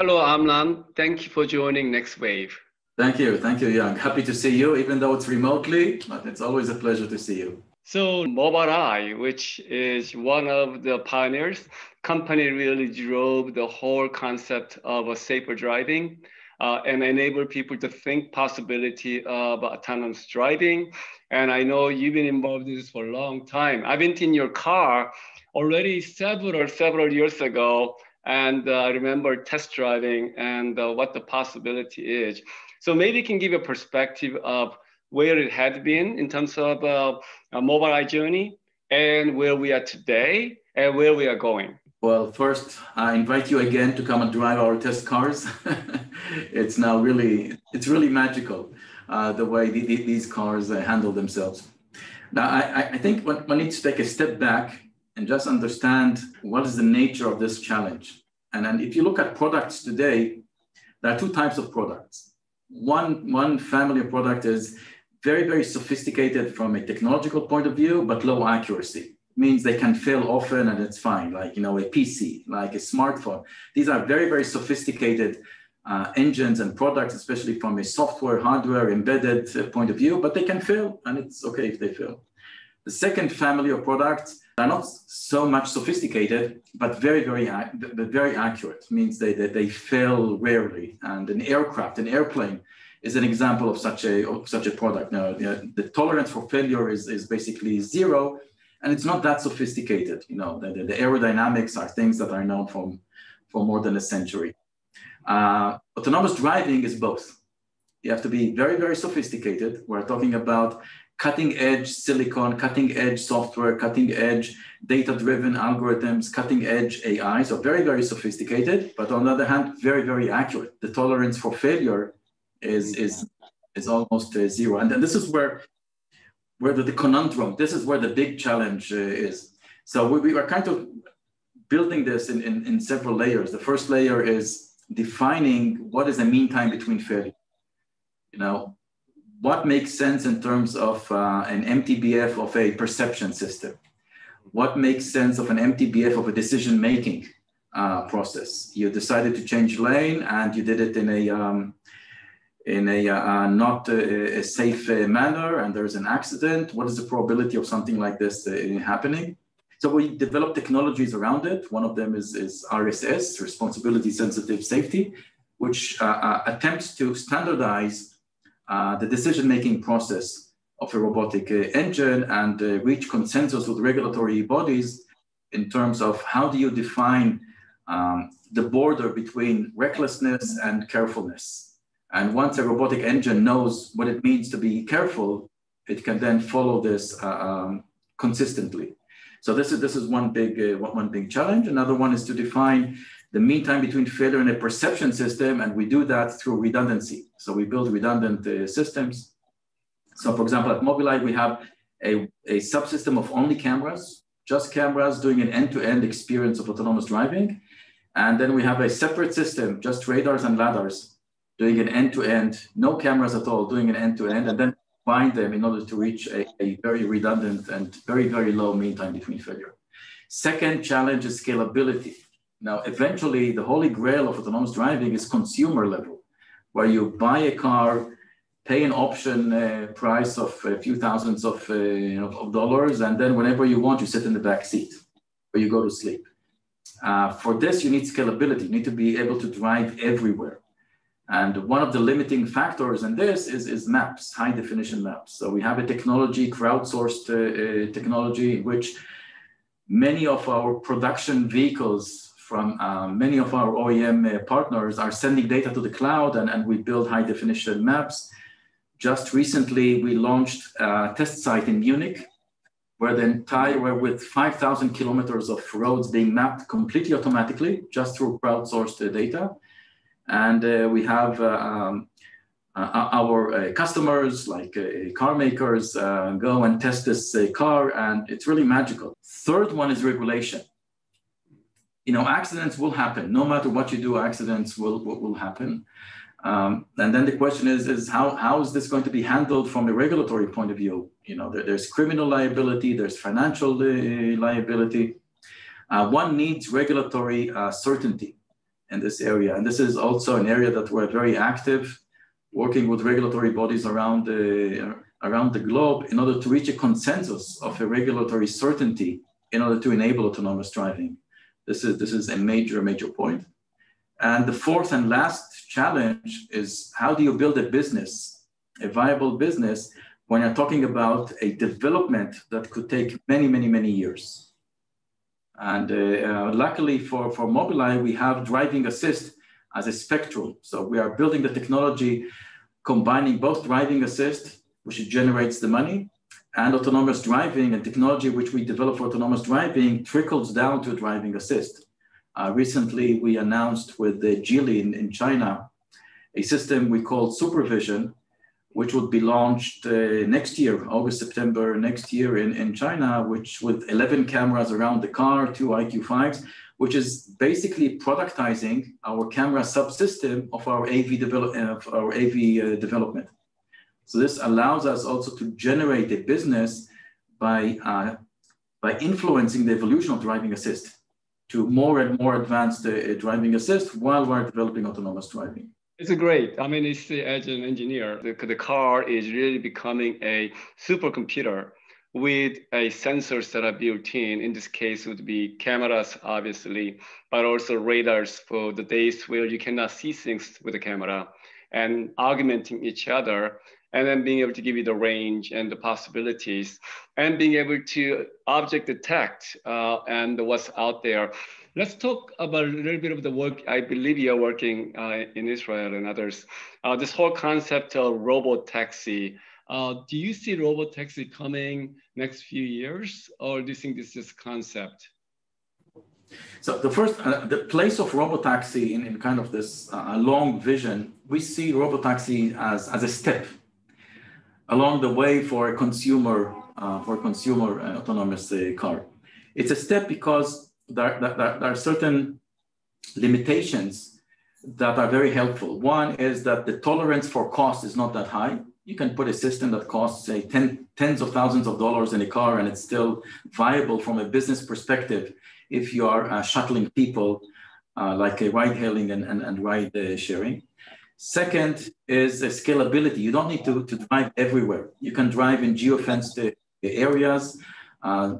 Hello, Amnon. Thank you for joining Next Wave. Thank you. Thank you, Young. Happy to see you, even though it's remotely, but it's always a pleasure to see you. So Mobileye, which is one of the pioneers, company really drove the whole concept of a safer driving uh, and enable people to think possibility of autonomous driving. And I know you've been involved in this for a long time. I've been in your car already several, several years ago, and uh, I remember test driving and uh, what the possibility is. So maybe you can give a perspective of where it had been in terms of uh, a Mobileye journey and where we are today and where we are going. Well, first, I invite you again to come and drive our test cars. it's now really, it's really magical uh, the way the, the, these cars uh, handle themselves. Now, I, I think one, one needs to take a step back and just understand what is the nature of this challenge. And then if you look at products today, there are two types of products. One, one family of product is very, very sophisticated from a technological point of view, but low accuracy. means they can fail often and it's fine, like you know, a PC, like a smartphone. These are very, very sophisticated uh, engines and products, especially from a software, hardware, embedded uh, point of view, but they can fail and it's okay if they fail. The second family of products are not so much sophisticated, but very, very, but very accurate. It means they, they, they fail rarely. And an aircraft, an airplane, is an example of such a of such a product. Now, the, tolerance for failure is, is basically zero, and it's not that sophisticated. You know, the, the aerodynamics are things that are known from for more than a century. Uh, autonomous driving is both. You have to be very, very sophisticated. We're talking about cutting edge silicon, cutting edge software, cutting edge data driven algorithms, cutting edge AI. So very, very sophisticated, but on the other hand, very, very accurate. The tolerance for failure is is is almost uh, zero. And then this is where where the, the conundrum. This is where the big challenge uh, is. So we, we are kind of building this in, in, in several layers. The first layer is defining what is the mean time between failure. You know, what makes sense in terms of uh, an MTBF of a perception system? What makes sense of an MTBF of a decision making uh, process? You decided to change lane and you did it in a um, in a uh, not a, a safe uh, manner and there's an accident, what is the probability of something like this uh, happening? So we develop technologies around it. One of them is, is RSS, Responsibility Sensitive Safety, which uh, uh, attempts to standardize uh, the decision-making process of a robotic engine and reach consensus with regulatory bodies in terms of how do you define um, the border between recklessness and carefulness and once a robotic engine knows what it means to be careful, it can then follow this uh, um, consistently. So this is this is one big uh, one big challenge. Another one is to define the mean time between failure and a perception system, and we do that through redundancy. So we build redundant uh, systems. So for example, at Mobileye, we have a, a subsystem of only cameras, just cameras doing an end-to-end experience of autonomous driving. And then we have a separate system, just radars and LiDARs doing an end-to-end, no cameras at all, doing an end-to-end, and then bind them in order to reach a, a very redundant and very, very low mean time between failure. Second challenge is scalability. Now, eventually, the holy grail of autonomous driving is consumer level, where you buy a car, pay an option uh, price of a few thousands of, uh, of, dollars, and then whenever you want, you sit in the back seat or you go to sleep. Uh, for this, you need scalability. You need to be able to drive everywhere. And one of the limiting factors in this is, is maps, high definition maps. So we have a technology, crowdsourced uh, uh, technology, which many of our production vehicles from uh, many of our OEM uh, partners are sending data to the cloud and, and we build high definition maps. Just recently, we launched a test site in Munich where the entire, where with 5,000 kilometers of roads being mapped completely automatically, just through crowdsourced uh, data. And uh, we have uh, um, uh, our customers, like car makers, go and test this car, and it's really magical. Third one is regulation you know, accidents will happen. No matter what you do, accidents will will, will happen. Um, and then the question is, is how, how is this going to be handled from a regulatory point of view? You know, there, there's criminal liability, there's financial uh, liability. Uh, one needs regulatory uh, certainty in this area. And this is also an area that we're very active, working with regulatory bodies around the, around the globe in order to reach a consensus of a regulatory certainty in order to enable autonomous driving. This is, this is a major, major point. And the fourth and last challenge is how do you build a business, a viable business, when you're talking about a development that could take many, many, many years. And uh, luckily for, for Mobileye, we have driving assist as a spectrum. So we are building the technology combining both driving assist, which generates the money, and autonomous driving and technology which we develop for autonomous driving trickles down to driving assist. Uh, recently, we announced with the Geely in, in China a system we call SuperVision, which would be launched uh, next year, August, September next year in, in China, which with 11 cameras around the car, two EyeQ5s, which is basically productizing our camera subsystem of our AV, develop, of our AV uh, development. So this allows us also to generate a business by, uh, by influencing the evolution of driving assist to more and more advanced uh, driving assist while we're developing autonomous driving. It's great. I mean, it's, as an engineer, the, the car is really becoming a supercomputer with a sensors that are built in. In this case, it would be cameras, obviously, but also radars for the days where you cannot see things with the camera and augmenting each other and then being able to give you the range and the possibilities and being able to object detect uh, and what's out there. Let's talk about a little bit of the work I believe you're working uh, in Israel and others. Uh, this whole concept of robot taxi. Uh, do you see robot taxi coming next few years, or do you think this is concept? So the first, uh, the place of robotaxi in, in kind of this uh, long vision, we see robotaxi as, as a step along the way for a consumer uh, for consumer uh, autonomous uh, car. It's a step because there, there, there, are certain limitations that are very helpful. One is that the tolerance for cost is not that high. You can put a system that costs say ten, tens of thousands of dollars in a car and it's still viable from a business perspective if you are uh, shuttling people uh, like a ride hailing and, and, and ride uh, sharing. Second is scalability. You don't need to, to drive everywhere. You can drive in geofenced areas. Uh,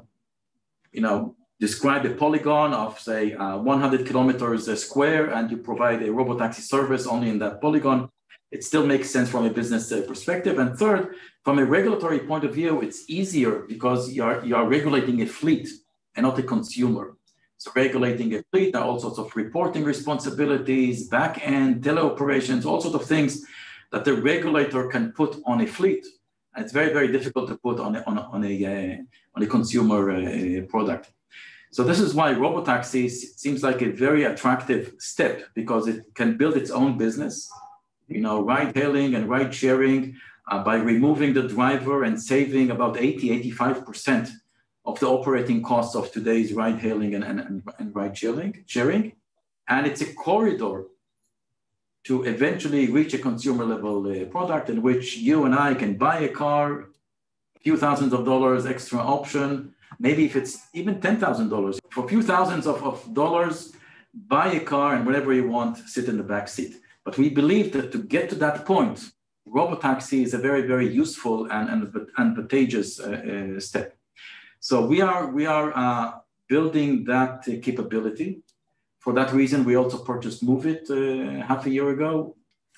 you know, describe a polygon of say uh, 100 kilometers square and you provide a robotaxi service only in that polygon. It still makes sense from a business uh, perspective. And third, from a regulatory point of view, it's easier because you are, you are regulating a fleet and not a consumer. So regulating a fleet, all sorts of reporting responsibilities, back end, teleoperations, all sorts of things that the regulator can put on a fleet. And it's very, very difficult to put on a, on a, on a, uh, on a consumer uh, product. So this is why robotaxi seems like a very attractive step because it can build its own business, you know, ride hailing and ride sharing uh, by removing the driver and saving about 80, 85% of the operating costs of today's ride hailing and, and, and ride sharing, sharing. And it's a corridor to eventually reach a consumer level uh, product in which you and I can buy a car, a few thousands of dollars extra option, maybe if it's even $10,000. For a few thousands of, of dollars, buy a car and whatever you want, sit in the back seat. But we believe that to get to that point, robotaxi is a very, very useful and, and advantageous uh, uh, step. So we are, we are uh, building that capability. For that reason, we also purchased Moovit uh, half a year ago.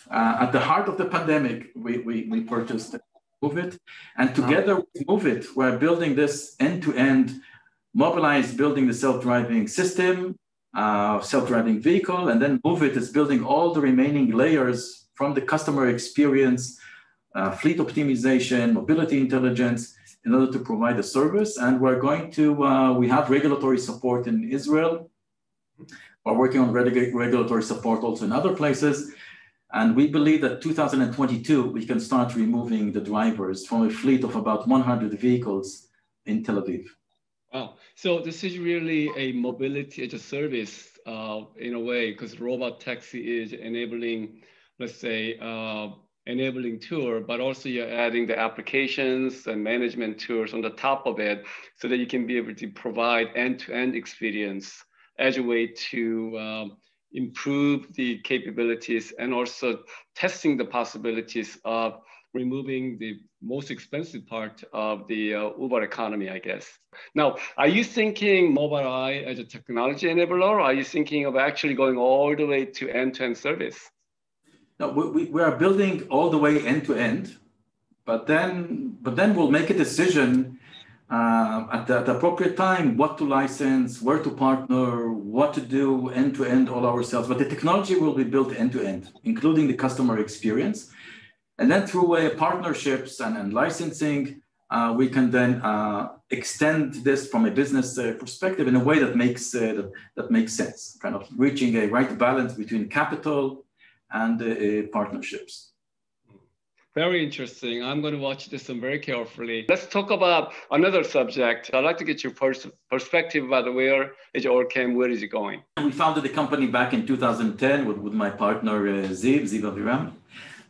Uh, at the heart of the pandemic, we, we, we purchased Moovit. And together with Moovit, we're building this end-to-end, Mobileye building the self-driving system, uh, self-driving vehicle, and then Moovit is building all the remaining layers from the customer experience, uh, fleet optimization, mobility intelligence, in order to provide the service. And we're going to, uh, we have regulatory support in Israel. We're working on reg regulatory support also in other places. And we believe that 2022, we can start removing the drivers from a fleet of about 100 vehicles in Tel Aviv. Wow. So this is really a mobility as a service uh, in a way, because robot taxi is enabling, let's say, uh, enabling tool, but also you're adding the applications and management tools on the top of it so that you can be able to provide end-to-end experience as a way to um, improve the capabilities and also testing the possibilities of removing the most expensive part of the uh, Uber economy, I guess. Now, are you thinking Mobileye as a technology enabler, or are you thinking of actually going all the way to end-to-end service? No, we, we are building all the way end-to-end, but then, but then we'll make a decision uh, at, the, at, the, appropriate time what to license, where to partner, what to do end to end all ourselves. But the technology will be built end to end, including the customer experience. And then through uh, partnerships and, and licensing, uh, we can then uh, extend this from a business uh, perspective in a way that makes, uh, that, that, makes sense, kind of reaching a right balance between capital and partnerships. Very interesting. I'm going to watch this one very carefully. Let's talk about another subject. I'd like to get your pers- perspective about where is Orcam, where is it going? We founded the company back in 2010 with, with my partner uh, Ziv, Ziv Aviram.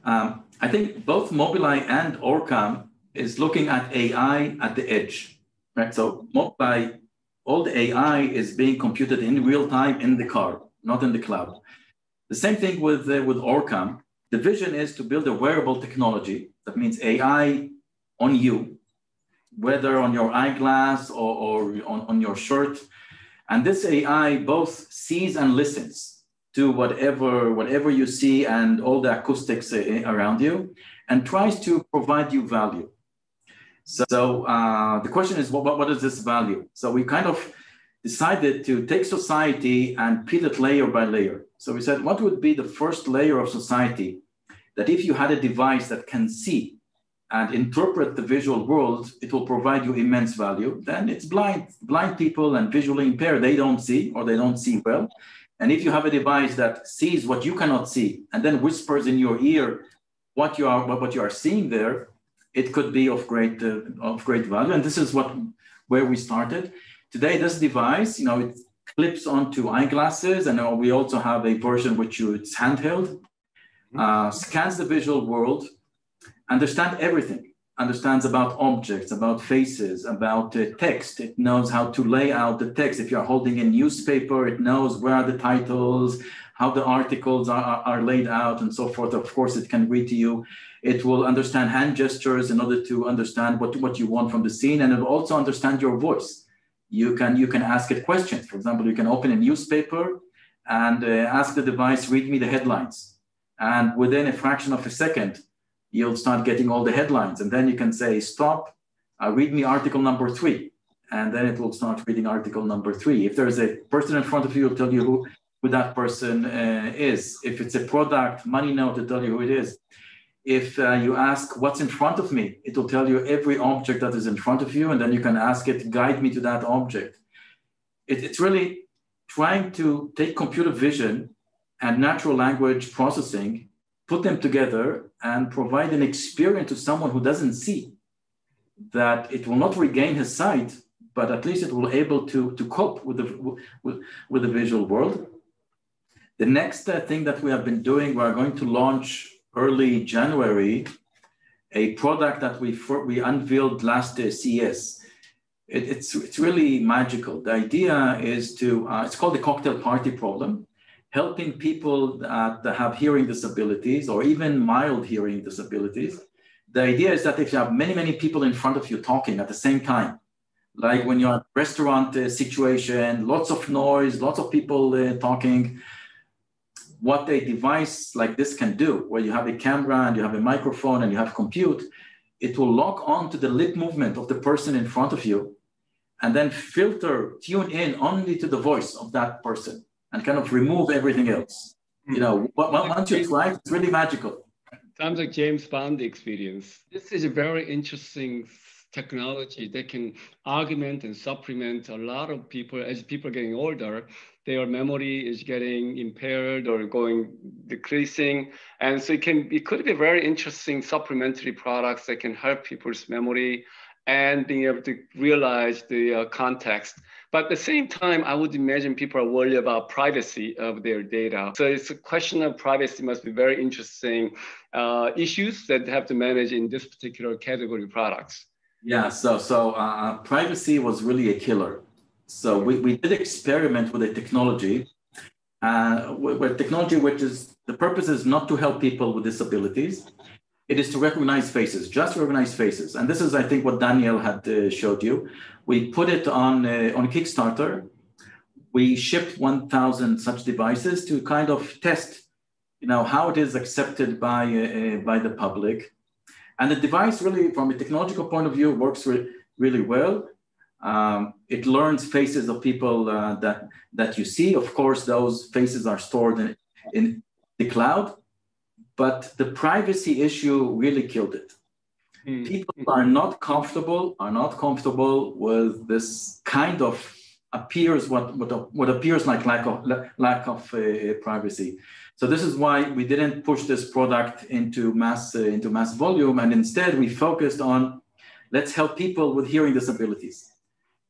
Um, I think both Mobileye and Orcam is looking at AI at the edge, right? So Mobileye, all the AI is being computed in real time in the car, not in the cloud. The same thing with uh, with Orcam. The vision is to build a wearable technology that means AI on you, whether on your eyeglass or, or on, on your shirt. And this AI both sees and listens to whatever, whatever you see and all the acoustics uh, around you and tries to provide you value. So uh, the question is, what, what is this value? So we kind of decided to take society and peel it layer by layer. So we said, what would be the first layer of society that if you had a device that can see and interpret the visual world, it will provide you immense value. Then it's blind, blind people and visually impaired, they don't see or they don't see well. And if you have a device that sees what you cannot see and then whispers in your ear what you are what you are seeing there, it could be of great uh, of great value. And this is what where we started. Today, this device, you know, it clips onto eyeglasses, and we also have a version which you, it's handheld uh, scans the visual world, understand everything, understands about objects, about faces, about uh, text. It knows how to lay out the text. If you're holding a newspaper, it knows where are the titles, how the articles are, are laid out, and so forth. Of course, it can read to you. It will understand hand gestures in order to understand what, what you want from the scene, and it will also understand your voice. You can, you can ask it questions. For example, you can open a newspaper and uh, ask the device, read me the headlines and within a fraction of a second, you'll start getting all the headlines. And then you can say, stop, uh, read me article number three. And then it will start reading article number three. If there's a person in front of you, it'll tell you who, who that person uh, is. If it's a product, money note, it'll tell you who it is. If uh, you ask what's in front of me, it will tell you every object that is in front of you. And then you can ask it, guide me to that object. It, it's really trying to take computer vision and natural language processing, put them together and provide an experience to someone who doesn't see that it will not regain his sight, but at least it will able to, to cope with the, with, with the visual world. The next uh, thing that we have been doing, we are going to launch early January a product that we, we unveiled last uh, CES. It, it's, it's really magical. The idea is to, uh, it's called the cocktail party problem helping people that have hearing disabilities or even mild hearing disabilities. The idea is that if you have many, many people in front of you talking at the same time, like when you're at a restaurant uh, situation, lots of noise, lots of people uh, talking, what a device like this can do, where you have a camera and you have a microphone and you have compute, it will lock on to the lip movement of the person in front of you and then filter, tune in only to the voice of that person and kind of remove everything else. You know, hmm. once you try, it's really magical. Sounds like James Bond experience. This is a very interesting technology that can augment and supplement a lot of people as people are getting older their memory is getting impaired or going decreasing and so it can it could be very interesting supplementary products that can help people's memory and being able to realize the uh, context but at the same time, I would imagine people are worried about privacy of their data. So it's a question of privacy must be very interesting uh, issues that have to manage in this particular category of products. Yeah, so so uh, privacy was really a killer. So we, we did experiment with a technology, uh, technology, which is the purpose is not to help people with disabilities, it is to recognize faces, just recognize faces. And this is, I think, what Daniel had uh, showed you. We put it on uh, on Kickstarter. We shipped 1,000 such devices to kind of test, you know, how it is accepted by uh, uh, by the public. And the device really, from a technological point of view, works re- really well. Um, it learns faces of people uh, that that you see. Of course, those faces are stored in, in the cloud, but the privacy issue really killed it. Mm. People are not comfortable, are not comfortable with this kind of appears what what, what appears like lack of lack of uh, privacy. So this is why we didn't push this product into mass uh, into mass volume, and instead we focused on let's help people with hearing disabilities.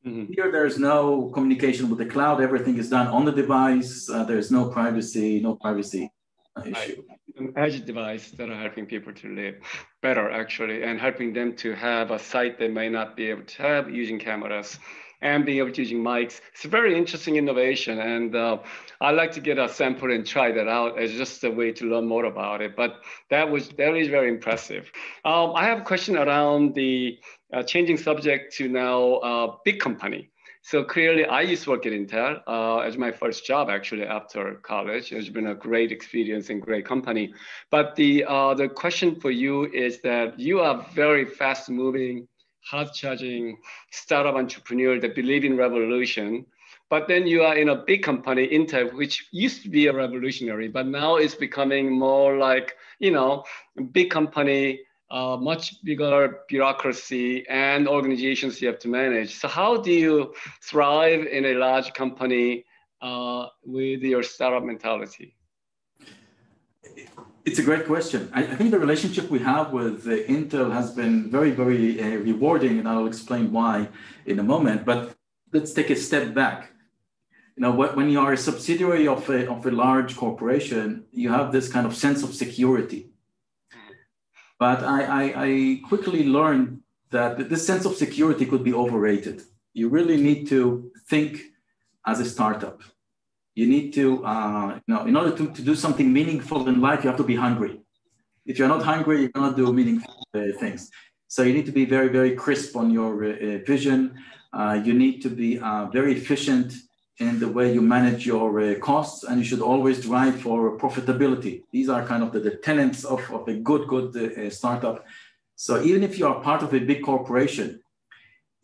Mm-hmm. Here, there's no communication with the cloud. Everything is done on the device. Uh, there's no privacy, no privacy uh, issue. An edge device that are helping people to live better, actually, and helping them to have a sight they may not be able to have using cameras and being able to using mics. It's a very interesting innovation, and uh, I'd like to get a sample and try that out as just a way to learn more about it. But that was that is very impressive. Um, I have a question around the uh, changing subject to now uh, big company. So clearly, I used to work at Intel uh, as my first job actually after college. It's been a great experience and great company. But the uh, the question for you is that you are very fast moving, hard charging startup entrepreneur that believe in revolution. But then you are in a big company, Intel, which used to be a revolutionary, but now it's becoming more like you know, big company uh, much bigger bureaucracy and organizations you have to manage. So how do you thrive in a large company uh, with your startup mentality? It's a great question. I, I think the relationship we have with uh, Intel has been very, very uh, rewarding, and I'll explain why in a moment. But let's take a step back. You know, when you are a subsidiary of a, of a large corporation, you have this kind of sense of security but I, I, I quickly learned that this sense of security could be overrated. You really need to think as a startup. You need to, uh, you know, in order to, to do something meaningful in life, you have to be hungry. If you're not hungry, you cannot do meaningful uh, things. So you need to be very, very crisp on your uh, uh vision. Uh, you need to be uh, very efficient in the way you manage your uh, costs and you should always drive for profitability. These are kind of the, the tenets of, of a good good uh, startup. So even if you are part of a big corporation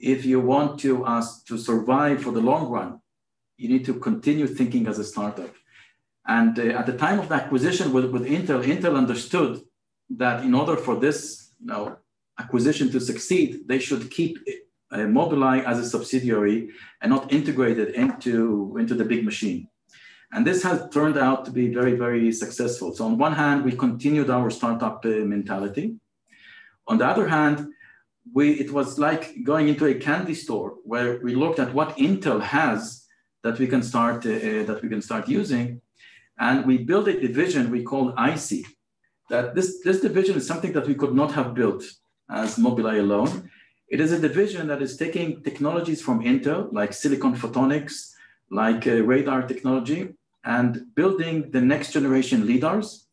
if you want to uh, to survive for the long run you need to continue thinking as a startup. And uh, at the time of the acquisition with, with intel intel understood that in order for this you know, acquisition to succeed they should keep uh, Mobileye as a subsidiary and not integrated into, into the big machine. And this has turned out to be very, very successful. So on one hand, we continued our startup uh, mentality. On the other hand, we, it was like going into a candy store where we looked at what Intel has that we can start, uh, uh that we can start using. And we built a division we called IC. That this, this division is something that we could not have built as Mobileye alone. It is a division that is taking technologies from Intel, like silicon photonics, like uh, radar technology, and building the next generation LIDARs.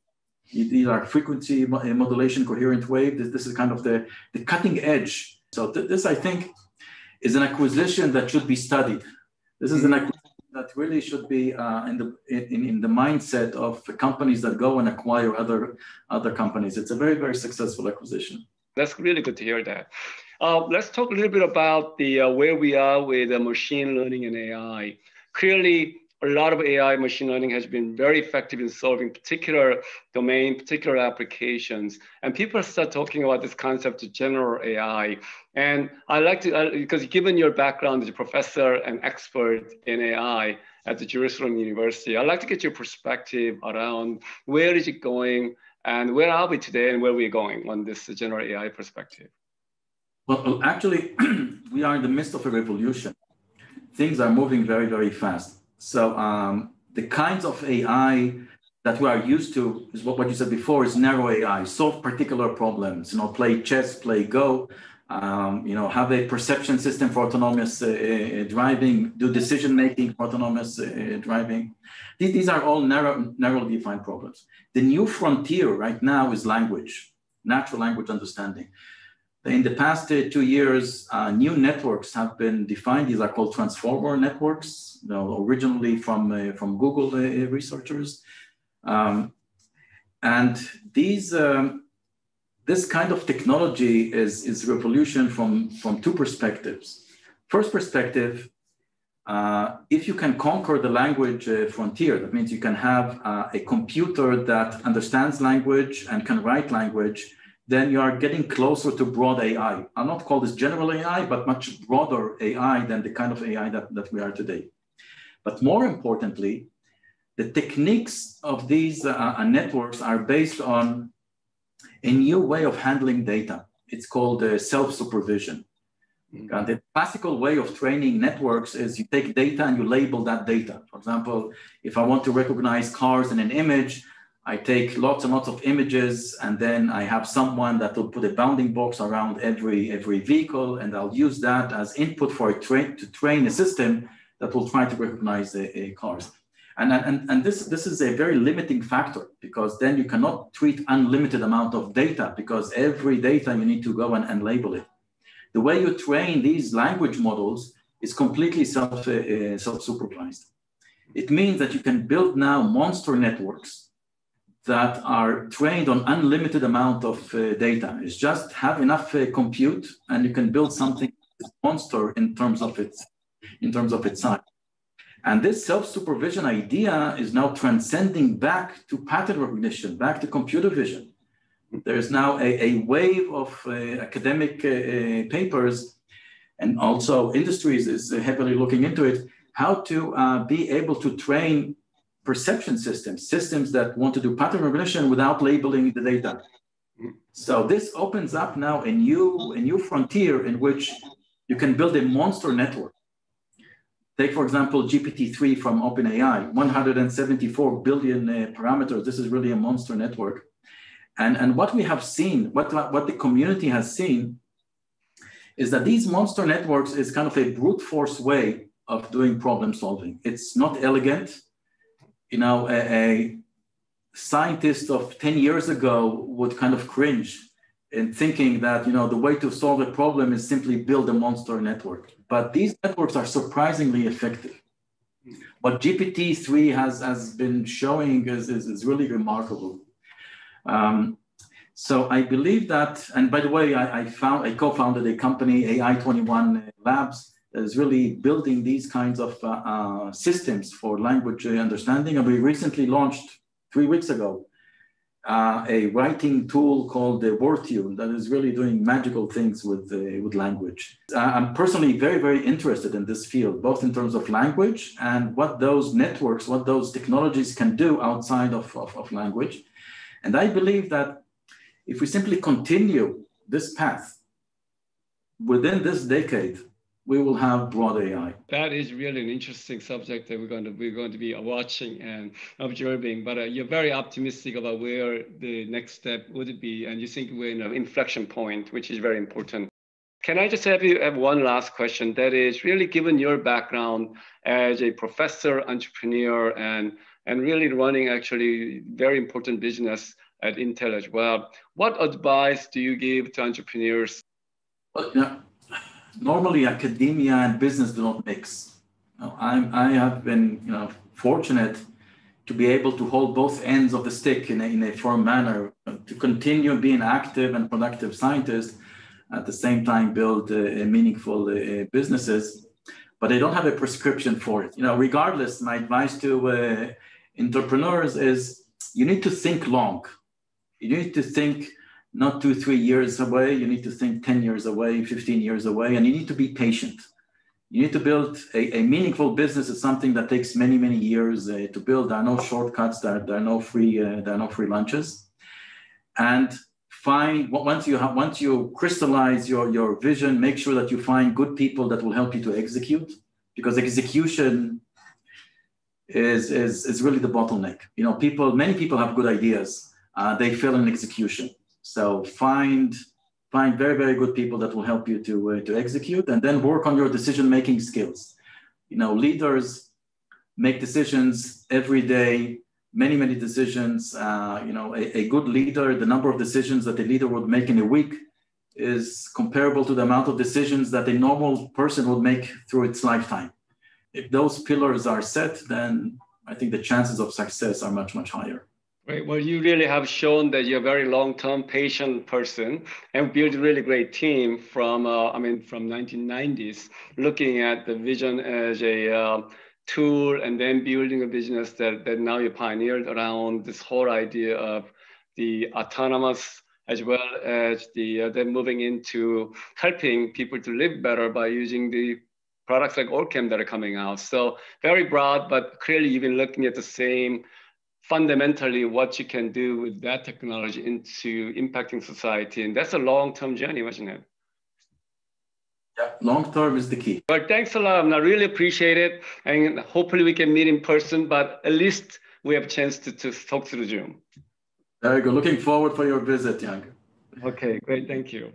These are frequency uh, modulation coherent wave. This, this is kind of the, the cutting edge. So th this, I think, is an acquisition that should be studied. This is an mm-hmm. acquisition that really should be uh, in, the, in, in the mindset of companies that go and acquire other, other companies. It's a very, very successful acquisition. That's really good to hear that. Uh, let's talk a little bit about the uh, where we are with uh, machine learning and AI. Clearly, a lot of AI machine learning has been very effective in solving particular domain, particular applications. And people start talking about this concept of general AI. And I like to, uh, because given your background as a professor and expert in AI at the Jerusalem University, I'd like to get your perspective around where is it going and where are we today and where we're going on this general AI perspective. Well, actually, we are in the midst of a revolution. Things are moving very, very fast. So um, the kinds of AI that we are used to is what, what you said before is narrow AI, solve particular problems, you know, play chess, play Go. um, you know, have a perception system for autonomous uh, uh driving, do decision making for autonomous uh, driving. These, these are all narrow, narrowly defined problems. The new frontier right now is language, natural language understanding. In the past uh, two years, uh, new networks have been defined. These are called transformer networks, you know, originally from, uh, from Google researchers. Um, and these um, this kind of technology is, is revolution from, from two perspectives. First perspective, uh, if you can conquer the language uh, frontier, that means you can have uh, a computer that understands language and can write language, then you are getting closer to broad AI. I'll not call this general AI, but much broader AI than the kind of AI that, that we are today. But more importantly, the techniques of these uh, uh, networks are based on a new way of handling data. It's called uh, self-supervision. Mm-hmm. And the classical way of training networks is you take data and you label that data. For example, if I want to recognize cars in an image, I take lots and lots of images and then I have someone that will put a bounding box around every, every vehicle and I'll use that as input for a train to train a system that will try to recognize the cars. And, and, and this, this is a very limiting factor because then you cannot treat unlimited amount of data because every data you need to go and, and label it. The way you train these language models is completely self, uh, self-supervised. It means that you can build now monster networks that are trained on unlimited amount of uh, data. It's just have enough uh, compute and you can build something monster in terms of its, in terms of its size. And this self-supervision idea is now transcending back to pattern recognition, back to computer vision. There is now a, a wave of uh, academic uh, uh papers and also industries is heavily looking into it, how to uh, be able to train perception systems, systems that want to do pattern recognition without labeling the data. So this opens up now a new, a new frontier in which you can build a monster network Take, for example, GPT-3 from OpenAI, 174 billion uh, parameters. This is really a monster network. And, and what we have seen, what, what the community has seen, is that these monster networks is kind of a brute force way of doing problem solving. It's not elegant. You know, a, a scientist of 10 years ago would kind of cringe in thinking that, you know, the way to solve a problem is simply build a monster network but these networks are surprisingly effective. What GPT-3 has, has been showing is, is, is really remarkable. Um, so I believe that, and by the way, I, I found I co-founded a company, AI21 Labs, is really building these kinds of uh, uh, systems for language understanding. And we recently launched three weeks ago uh, a writing tool called the WordTune that is really doing magical things with, uh, with language. I'm personally very, very interested in this field, both in terms of language and what those networks, what those technologies can do outside of, of, of language. And I believe that if we simply continue this path within this decade, we will have broad AI. That is really an interesting subject that we're going to we're going to be watching and observing. But uh, you're very optimistic about where the next step would be, and you think we're in an inflection point, which is very important. Can I just have you have one last question? That is really given your background as a professor, entrepreneur, and and really running actually very important business at Intel as well. What advice do you give to entrepreneurs? Well, yeah normally academia and business do not mix. I'm, I have been you know, fortunate to be able to hold both ends of the stick in a, in a firm manner, to continue being active and productive scientist, at the same time build uh, meaningful uh, businesses. But I don't have a prescription for it. You know, regardless, my advice to uh, entrepreneurs is you need to think long. You need to think not two, three years away. You need to think 10 years away, 15 years away, and you need to be patient. You need to build a, a meaningful business. It's something that takes many, many years uh, to build. There are no shortcuts. There, there are no free. Uh, there are no free lunches. And find once you have once you crystallize your your vision, make sure that you find good people that will help you to execute. Because execution is is is really the bottleneck. You know, people. Many people have good ideas. Uh, they fail in execution. So find find very, very good people that will help you to, uh, to execute and then work on your decision-making skills. You know, leaders make decisions every day, many, many decisions. Uh, you know, a, a good leader, the number of decisions that a leader would make in a week is comparable to the amount of decisions that a normal person would make through its lifetime. If those pillars are set, then I think the chances of success are much, much higher. Right. Well, you really have shown that you're a very long-term patient person and built a really great team from, uh, I mean, from 1990s, looking at the vision as a uh, tool and then building a business that, that now you pioneered around this whole idea of the autonomous as well as the uh, then moving into helping people to live better by using the products like Orcam that are coming out. So very broad, but clearly you've been looking at the same fundamentally what you can do with that technology into impacting society. And that's a long-term journey, wasn't it? Yeah, long term is the key. But thanks a lot. I really appreciate it. And hopefully we can meet in person, but at least we have a chance to, to talk through Zoom. Very good. Looking forward for your visit, Young. Okay, great. Thank you.